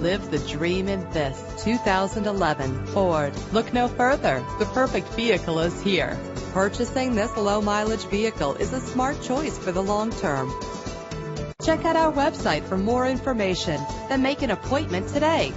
Live the dream in this 2011 Ford. Look no further. The perfect vehicle is here. Purchasing this low mileage vehicle is a smart choice for the long term. Check out our website for more information then make an appointment today.